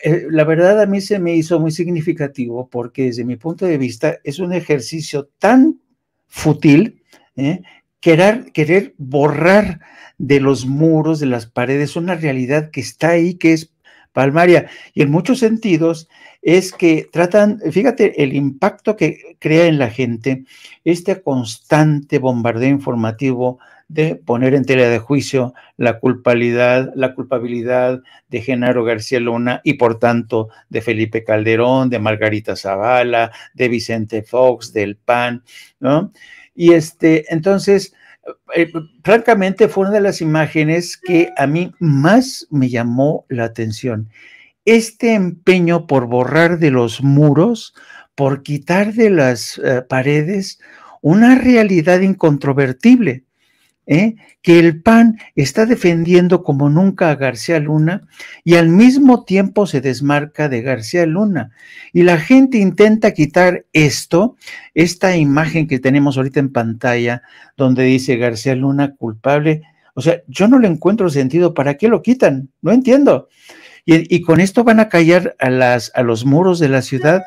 eh, la verdad a mí se me hizo muy significativo porque desde mi punto de vista es un ejercicio tan fútil, ¿eh? Querer, querer borrar de los muros, de las paredes, una realidad que está ahí, que es palmaria. Y en muchos sentidos es que tratan, fíjate, el impacto que crea en la gente este constante bombardeo informativo de poner en tela de juicio la culpabilidad, la culpabilidad de Genaro García Luna y por tanto de Felipe Calderón, de Margarita Zavala, de Vicente Fox, del PAN, ¿no? Y este, entonces, eh, francamente fue una de las imágenes que a mí más me llamó la atención. Este empeño por borrar de los muros, por quitar de las eh, paredes una realidad incontrovertible. ¿Eh? que el PAN está defendiendo como nunca a García Luna y al mismo tiempo se desmarca de García Luna. Y la gente intenta quitar esto, esta imagen que tenemos ahorita en pantalla, donde dice García Luna culpable. O sea, yo no le encuentro sentido. ¿Para qué lo quitan? No entiendo. Y, con esto van a callar a, los muros de la ciudad.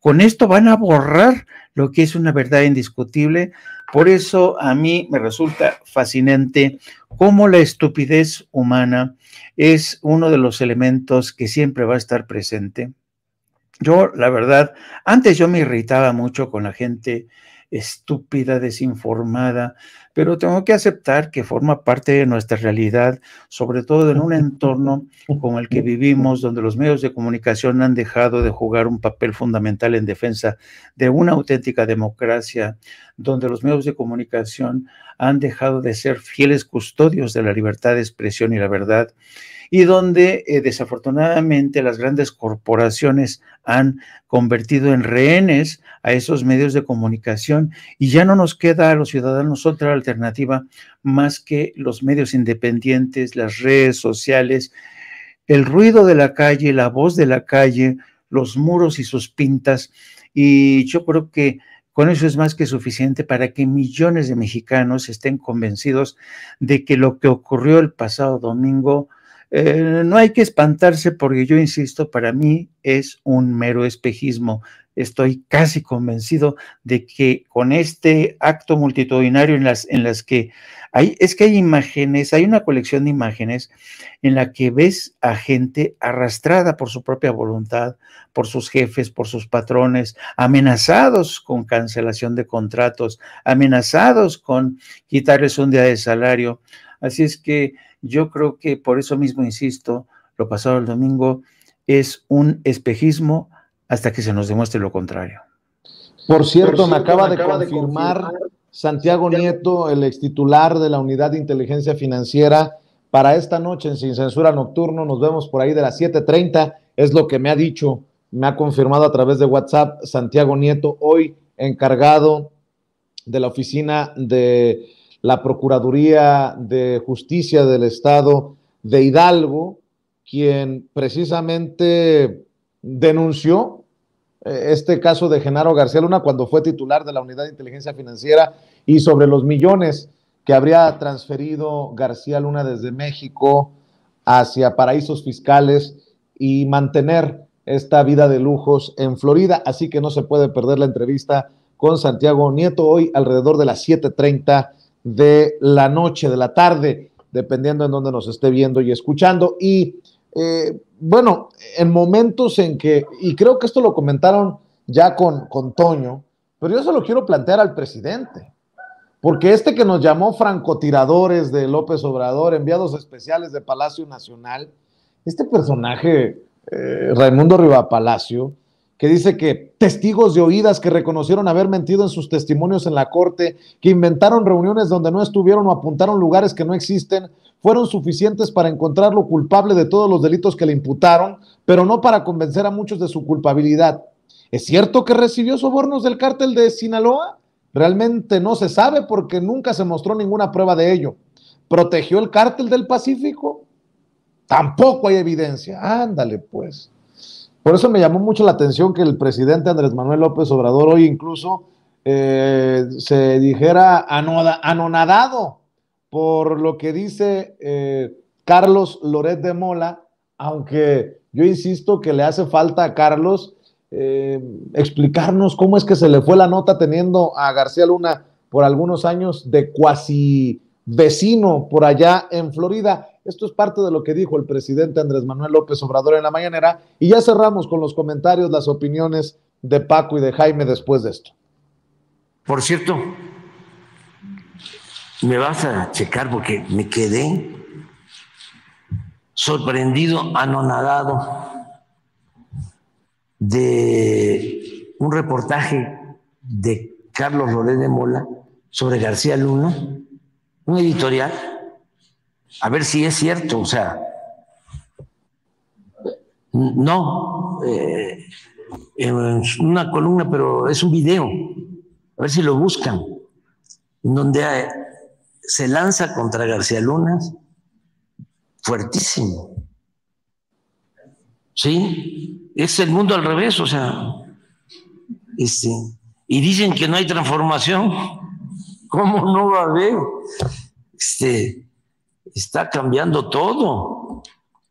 Con esto van a borrar lo que es una verdad indiscutible. Por eso a mí me resulta fascinante cómo la estupidez humana es uno de los elementos que siempre va a estar presente. Yo, la verdad, antes yo me irritaba mucho con la gente estúpida, desinformada, pero tengo que aceptar que forma parte de nuestra realidad, sobre todo en un entorno como el que vivimos, donde los medios de comunicación han dejado de jugar un papel fundamental en defensa de una auténtica democracia, donde los medios de comunicación han dejado de ser fieles custodios de la libertad de expresión y la verdad y donde eh, desafortunadamente las grandes corporaciones han convertido en rehenes a esos medios de comunicación y ya no nos queda a los ciudadanos otra alternativa más que los medios independientes, las redes sociales, el ruido de la calle, la voz de la calle, los muros y sus pintas. Y yo creo que con eso es más que suficiente para que millones de mexicanos estén convencidos de que lo que ocurrió el pasado domingo eh, no hay que espantarse porque yo insisto, para mí es un mero espejismo. Estoy casi convencido de que con este acto multitudinario en las, en las que hay, es que hay imágenes, hay una colección de imágenes en la que ves a gente arrastrada por su propia voluntad, por sus jefes, por sus patrones, amenazados con cancelación de contratos, amenazados con quitarles un día de salario. Así es que yo creo que por eso mismo insisto, lo pasado el domingo es un espejismo hasta que se nos demuestre lo contrario. Por cierto, me, acaba, de, confirmar Santiago Nieto, el ex titular de la Unidad de Inteligencia Financiera, para esta noche en Sin Censura Nocturno. Nos vemos por ahí de las 7:30. Es lo que me ha dicho, me ha confirmado a través de WhatsApp Santiago Nieto, hoy encargado de la oficina de la Procuraduría de Justicia del Estado de Hidalgo, quien precisamente denunció eh, este caso de Genaro García Luna cuando fue titular de la Unidad de Inteligencia Financiera y sobre los millones que habría transferido García Luna desde México hacia paraísos fiscales y mantener esta vida de lujos en Florida. Así que no se puede perder la entrevista con Santiago Nieto hoy alrededor de las 7.30 de la noche, de la tarde, dependiendo en dónde nos esté viendo y escuchando. Y eh, bueno, en momentos en que, y creo que esto lo comentaron ya con, con Toño, pero yo se lo quiero plantear al presidente. Porque este que nos llamó francotiradores de López Obrador, enviados especiales de Palacio Nacional, este personaje, eh, Raimundo Riva Palacio, que dice que testigos de oídas que reconocieron haber mentido en sus testimonios en la corte, que inventaron reuniones donde no estuvieron o apuntaron lugares que no existen, fueron suficientes para encontrarlo culpable de todos los delitos que le imputaron, pero no para convencer a muchos de su culpabilidad. ¿Es cierto que recibió sobornos del cártel de Sinaloa? Realmente no se sabe porque nunca se mostró ninguna prueba de ello. ¿Protegió el cártel del Pacífico? Tampoco hay evidencia. Ándale, pues. Por eso me llamó mucho la atención que el presidente Andrés Manuel López Obrador hoy incluso eh, se dijera anonadado por lo que dice eh, Carlos Loret de Mola, aunque yo insisto que le hace falta a Carlos eh, explicarnos cómo es que se le fue la nota teniendo a García Luna por algunos años de cuasi vecino por allá en Florida. Esto es parte de lo que dijo el presidente Andrés Manuel López Obrador en la mañanera. Y ya cerramos con los comentarios, las opiniones de Paco y de Jaime después de esto. Por cierto, me vas a checar porque me quedé sorprendido, anonadado de un reportaje de Carlos Loré de Mola sobre García Luna, un editorial, a ver si es cierto, o sea, no eh, en una columna, pero es un video, a ver si lo buscan, en donde se lanza contra García Luna fuertísimo. ¿Sí? es el mundo al revés, o sea, este, y dicen que no hay transformación, ¿cómo no va a haber? Este, está cambiando todo,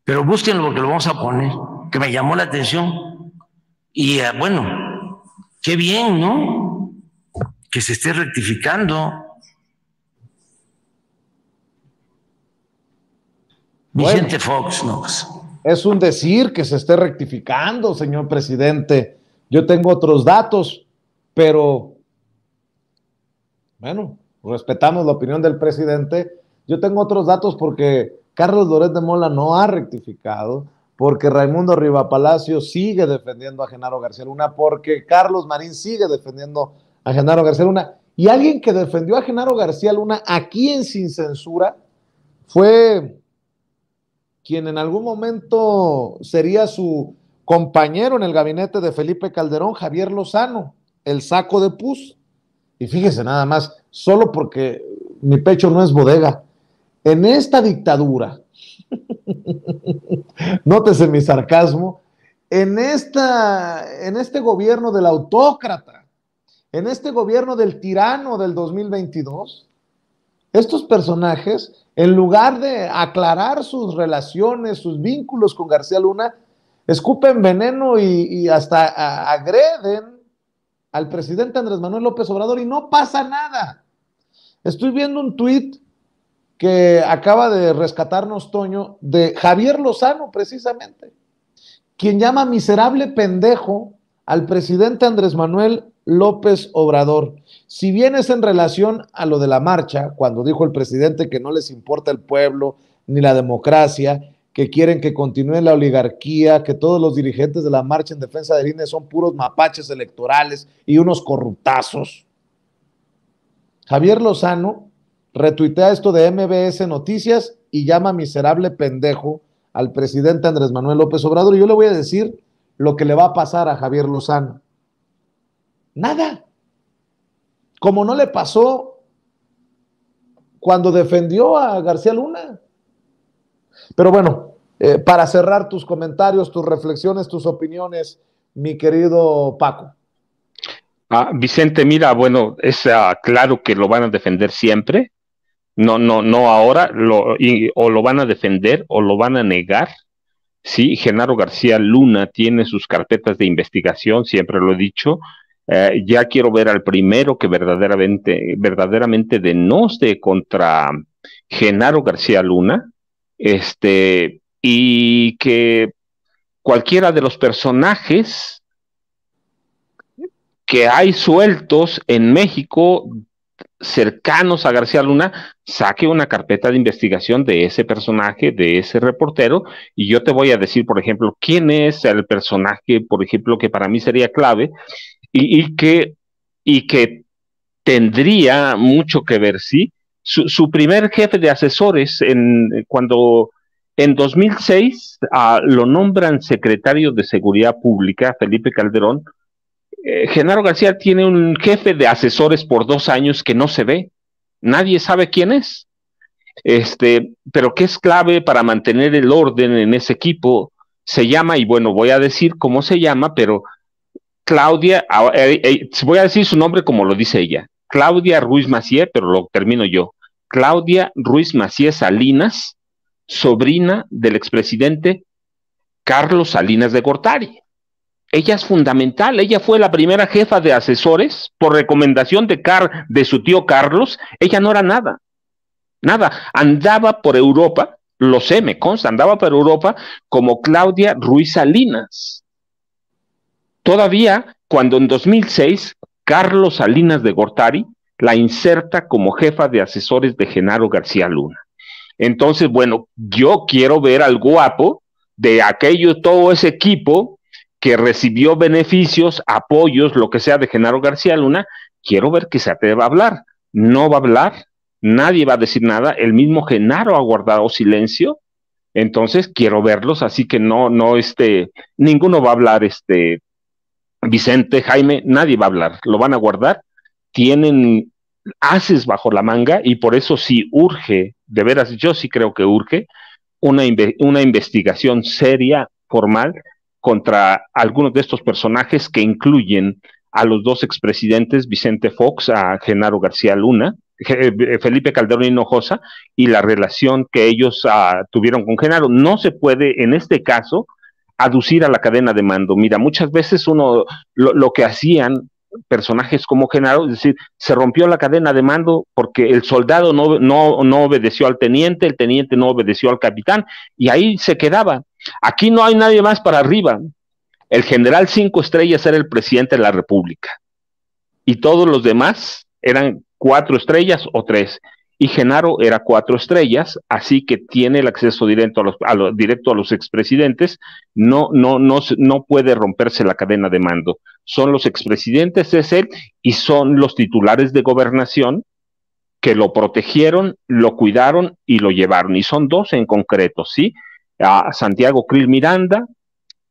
pero búsquenlo porque lo vamos a poner, que me llamó la atención, y eh, bueno, qué bien, ¿no? Que se esté rectificando. Vicente Fox, no. Es un decir que se esté rectificando, señor presidente. Yo tengo otros datos, pero bueno, respetamos la opinión del presidente. Yo tengo otros datos porque Carlos Loret de Mola no ha rectificado, porque Raimundo Riva Palacio sigue defendiendo a Genaro García Luna, porque Carlos Marín sigue defendiendo a Genaro García Luna. Y alguien que defendió a Genaro García Luna aquí en Sin Censura fue quien en algún momento sería su compañero en el gabinete de Felipe Calderón, Javier Lozano, el saco de pus. Y fíjese nada más, solo porque mi pecho no es bodega. En esta dictadura, nótese mi sarcasmo, en, esta, en este gobierno del autócrata, en este gobierno del tirano del 2022, estos personajes en lugar de aclarar sus relaciones, sus vínculos con García Luna, escupen veneno y, hasta agreden al presidente Andrés Manuel López Obrador y no pasa nada. Estoy viendo un tuit que acaba de rescatarnos Toño de Javier Lozano, precisamente, quien llama miserable pendejo al presidente Andrés Manuel López Obrador. Si bien es en relación a lo de la marcha, cuando dijo el presidente que no les importa el pueblo ni la democracia, que quieren que continúe la oligarquía, que todos los dirigentes de la marcha en defensa del INE son puros mapaches electorales y unos corruptazos. Javier Lozano retuitea esto de MBS Noticias y llama miserable pendejo al presidente Andrés Manuel López Obrador. Y yo le voy a decir lo que le va a pasar a Javier Lozano. Nada. Como no le pasó cuando defendió a García Luna. Pero bueno, eh, para cerrar tus comentarios, tus reflexiones, tus opiniones, mi querido Paco. Ah, Vicente, mira, bueno, es ah, claro que lo van a defender siempre. No, no, no ahora, lo, o lo van a defender o lo van a negar. Sí, Genaro García Luna tiene sus carpetas de investigación, siempre lo he dicho, Eh, ya quiero ver al primero que verdaderamente, verdaderamente denoste contra Genaro García Luna, este, y que cualquiera de los personajes que hay sueltos en México cercanos a García Luna, saque una carpeta de investigación de ese personaje, de ese reportero, y yo te voy a decir, por ejemplo, quién es el personaje, por ejemplo, que para mí sería clave y, que, y que tendría mucho que ver, ¿sí? Su, primer jefe de asesores, en, cuando en 2006 ah, lo nombran secretario de Seguridad Pública, Felipe Calderón, eh, Genaro García tiene un jefe de asesores por dos años que no se ve. Nadie sabe quién es. Este, pero que es clave para mantener el orden en ese equipo. Se llama, y bueno, voy a decir cómo se llama, pero Claudia, eh, eh, voy a decir su nombre como lo dice ella. Claudia Ruiz Macié, pero lo termino yo. Claudia Ruiz Macié Salinas, sobrina del expresidente Carlos Salinas de Gortari ella es fundamental, ella fue la primera jefa de asesores por recomendación de, Car de su tío Carlos, ella no era nada, nada, andaba por Europa, lo sé, me consta, andaba por Europa como Claudia Ruiz Salinas. Todavía, cuando en 2006 Carlos Salinas de Gortari la inserta como jefa de asesores de Genaro García Luna. Entonces, bueno, yo quiero ver al guapo de aquello, todo ese equipo que recibió beneficios, apoyos, lo que sea de Genaro García Luna, quiero ver que se atreva a hablar. No va a hablar, nadie va a decir nada, el mismo Genaro ha guardado silencio, entonces quiero verlos, así que no, no, este, ninguno va a hablar, este, Vicente, Jaime, nadie va a hablar, lo van a guardar, tienen haces bajo la manga y por eso sí urge, de veras, yo sí creo que urge una, una investigación seria, formal, contra algunos de estos personajes que incluyen a los dos expresidentes, Vicente Fox, a Genaro García Luna, eh, Felipe Calderón Hinojosa, y la relación que ellos ah, tuvieron con Genaro. No se puede, en este caso, aducir a la cadena de mando. Mira, muchas veces uno lo, que hacían personajes como Genaro, es decir, se rompió la cadena de mando porque el soldado no, no, no obedeció al teniente, el teniente no obedeció al capitán, y ahí se quedaba. Aquí no hay nadie más para arriba. El general cinco estrellas era el presidente de la República y todos los demás eran cuatro estrellas o tres. Y Genaro era cuatro estrellas, así que tiene el acceso directo a los, directo a los expresidentes. No, no, no, no puede romperse la cadena de mando. Son los expresidentes, es él, y son los titulares de gobernación que lo protegieron, lo cuidaron y lo llevaron. Y son dos en concreto, ¿sí? A Santiago Krill Miranda,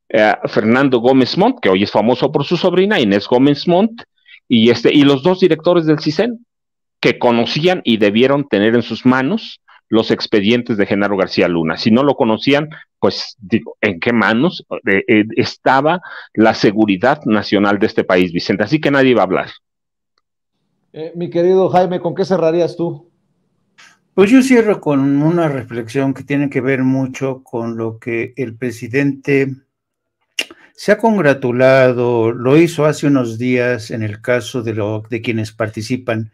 eh, Fernando Gómez Montt, que hoy es famoso por su sobrina, Inés Gómez Montt, y, este, y los dos directores del CISEN, que conocían y debieron tener en sus manos los expedientes de Genaro García Luna. Si no lo conocían, pues digo, ¿en qué manos eh, eh, estaba la seguridad nacional de este país, Vicente? Así que nadie va a hablar. mi querido Jaime, ¿con qué cerrarías tú? Pues yo cierro con una reflexión que tiene que ver mucho con lo que el presidente se ha congratulado, lo hizo hace unos días en el caso de, lo, de quienes participan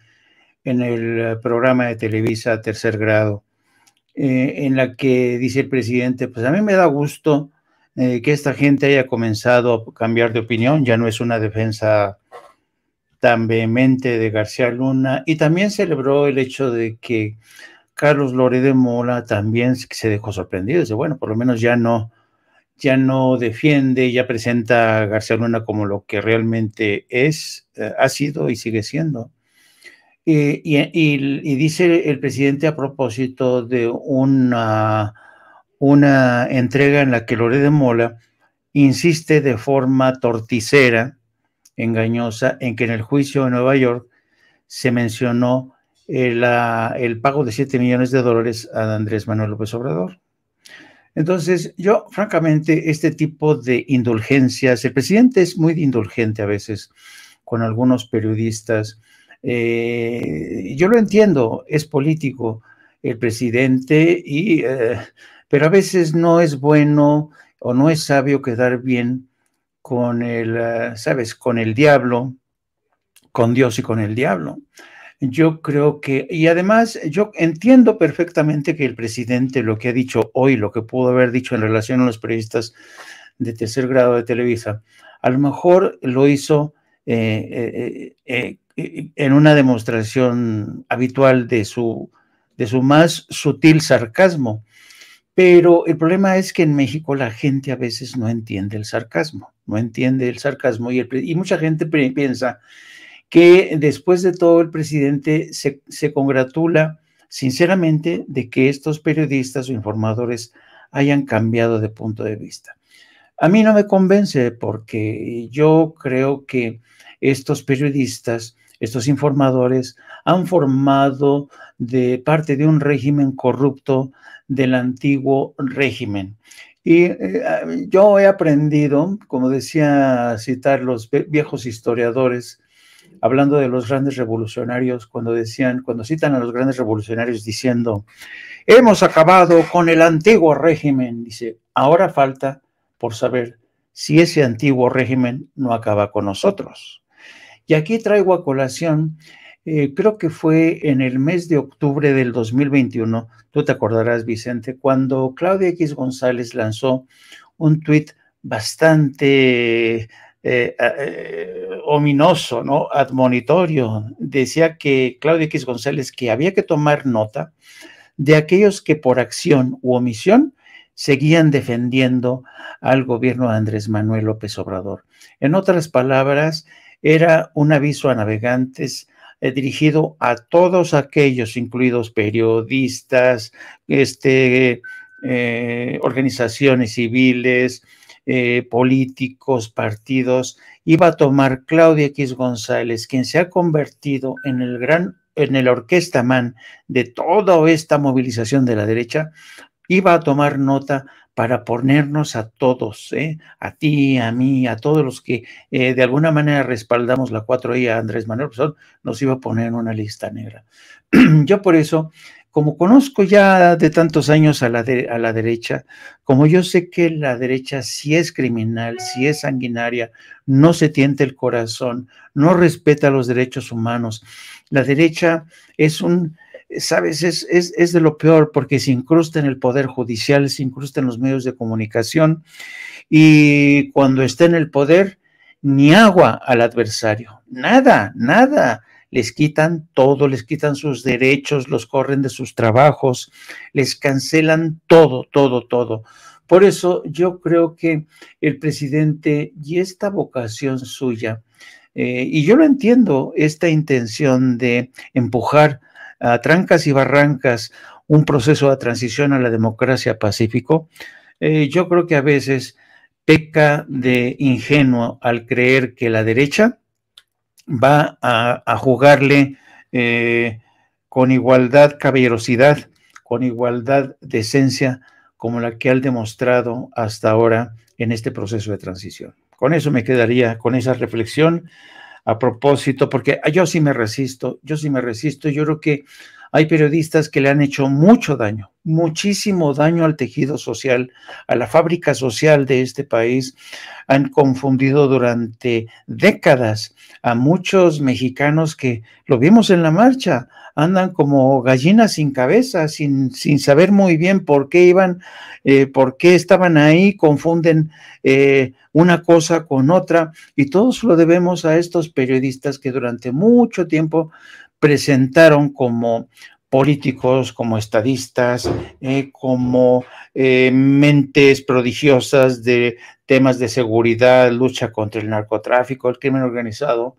en el programa de Televisa Tercer Grado, eh, en la que dice el presidente, pues a mí me da gusto eh, que esta gente haya comenzado a cambiar de opinión, ya no es una defensa tan vehemente de García Luna, y también celebró el hecho de que Carlos Lore de Mola también se dejó sorprendido, dice, bueno, por lo menos ya no, ya no defiende, ya presenta a García Luna como lo que realmente es, eh, ha sido y sigue siendo. y, dice el presidente a propósito de una, una entrega en la que Lore de Mola insiste de forma torticera, engañosa, en que en el juicio de Nueva York se mencionó el, pago de 7 millones de dólares a Andrés Manuel López Obrador. Entonces, yo, francamente, este tipo de indulgencias, el presidente es muy indulgente a veces con algunos periodistas. Eh, yo lo entiendo, es político el presidente, y, eh, pero a veces no es bueno o no es sabio quedar bien con el, eh, ¿sabes?, con el diablo con Dios y con el diablo. Yo creo que, y además yo entiendo perfectamente que el presidente lo que ha dicho hoy, lo que pudo haber dicho en relación a los periodistas de tercer grado de Televisa, a lo mejor lo hizo eh, eh, eh, en una demostración habitual de su, de su más sutil sarcasmo. Pero el problema es que en México la gente a veces no entiende el sarcasmo, no entiende el sarcasmo y, y mucha gente piensa que después de todo el presidente se, congratula sinceramente de que estos periodistas o informadores hayan cambiado de punto de vista. A mí no me convence porque yo creo que estos periodistas, estos informadores, han formado de parte de un régimen corrupto del antiguo régimen. Y eh, yo he aprendido, como decía citar los viejos historiadores, hablando de los grandes revolucionarios, cuando decían, cuando citan a los grandes revolucionarios diciendo, hemos acabado con el antiguo régimen, dice, ahora falta por saber si ese antiguo régimen no acaba con nosotros. Y aquí traigo a colación, eh, creo que fue en el mes de octubre del 2021, tú te acordarás, Vicente, cuando Claudia X González lanzó un tuit bastante eh, eh, ominoso, ¿no? Admonitorio. Decía que Claudia X González que había que tomar nota de aquellos que por acción u omisión seguían defendiendo al gobierno de Andrés Manuel López Obrador. En otras palabras, era un aviso a navegantes eh, dirigido a todos aquellos, incluidos periodistas, este, organizaciones civiles, eh, políticos, partidos, iba a tomar Claudia X González, quien se ha convertido en el gran, en el orquestaman de toda esta movilización de la derecha, iba a tomar nota para ponernos a todos, ¿eh? a ti, a mí, a todos los que eh, de alguna manera respaldamos la 4I a Andrés Manuel nos iba a poner en una lista negra. Yo por eso como conozco ya de tantos años a la, a la derecha, como yo sé que la derecha si es criminal, si es sanguinaria, no se tiente el corazón, no respeta los derechos humanos, la derecha es un, sabes, es, es, es de lo peor porque se incrusta en el poder judicial, se incrusta en los medios de comunicación y cuando está en el poder, ni agua al adversario, nada, nada les quitan todo, les quitan sus derechos, los corren de sus trabajos, les cancelan todo, todo, todo. Por eso yo creo que el presidente y esta vocación suya, eh, y yo lo entiendo, esta intención de empujar a trancas y barrancas un proceso de transición a la democracia pacífico, eh, yo creo que a veces peca de ingenuo al creer que la derecha va a, jugarle eh, con igualdad caballerosidad, con igualdad de esencia, como la que ha demostrado hasta ahora en este proceso de transición. Con eso me quedaría, con esa reflexión a propósito, porque yo sí me resisto, yo sí me resisto, yo creo que hay periodistas que le han hecho mucho daño, muchísimo daño al tejido social, a la fábrica social de este país. Han confundido durante décadas a muchos mexicanos que lo vimos en la marcha, andan como gallinas sin cabeza, sin, sin saber muy bien por qué iban, eh, por qué estaban ahí, confunden eh, una cosa con otra, y todos lo debemos a estos periodistas que durante mucho tiempo presentaron como políticos, como estadistas, eh, como eh, mentes prodigiosas de temas de seguridad, lucha contra el narcotráfico, el crimen organizado,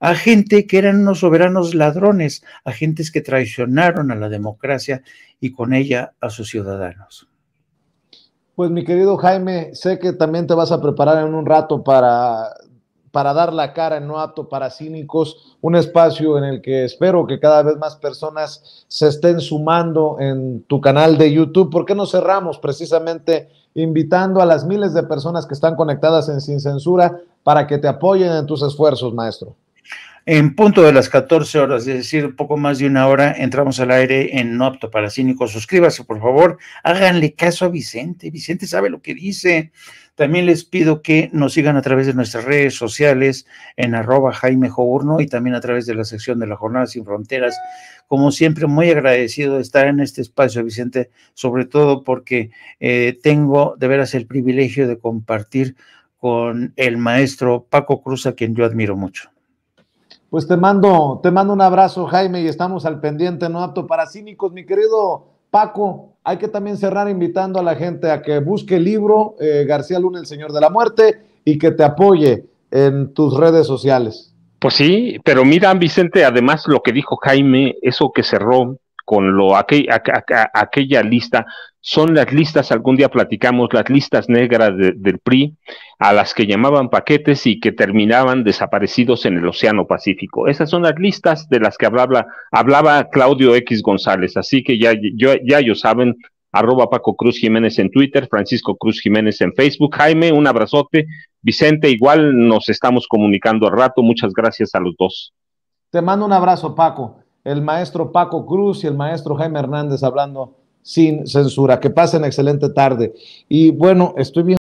a gente que eran unos soberanos ladrones, a gentes que traicionaron a la democracia y con ella a sus ciudadanos. Pues mi querido Jaime, sé que también te vas a preparar en un rato para para dar la cara en No Apto para Cínicos, un espacio en el que espero que cada vez más personas se estén sumando en tu canal de YouTube. ¿Por qué no cerramos precisamente invitando a las miles de personas que están conectadas en Sin Censura para que te apoyen en tus esfuerzos, maestro? En punto de las 14 horas, es decir, poco más de una hora, entramos al aire en No Apto para Cínicos. Suscríbase, por favor. Háganle caso a Vicente. Vicente sabe lo que dice También les pido que nos sigan a través de nuestras redes sociales en arroba Jaime Joburno y también a través de la sección de la Jornada Sin Fronteras. Como siempre, muy agradecido de estar en este espacio, Vicente, sobre todo porque eh, tengo de veras el privilegio de compartir con el maestro Paco Cruz, a quien yo admiro mucho. Pues te mando, te mando un abrazo, Jaime, y estamos al pendiente, no apto para cínicos, mi querido Paco. Hay que también cerrar invitando a la gente a que busque el libro eh, García Luna, El Señor de la Muerte, y que te apoye en tus redes sociales. Pues sí, pero mira, Vicente, además lo que dijo Jaime, eso que cerró con lo aquella lista, son las listas, algún día platicamos, las listas negras del PRI, a las que llamaban paquetes y que terminaban desaparecidos en el Océano Pacífico. Esas son las listas de las que hablaba, hablaba Claudio X González, así que ya, ya ellos saben, arroba Paco Cruz Jiménez en Twitter, Francisco Cruz Jiménez en Facebook. Jaime, un abrazote. Vicente, igual nos estamos comunicando al rato. Muchas gracias a los dos. Te mando un abrazo, Paco. El maestro Paco Cruz y el maestro Jaime Hernández hablando sin censura. Que pasen excelente tarde. Y bueno, estoy viendo.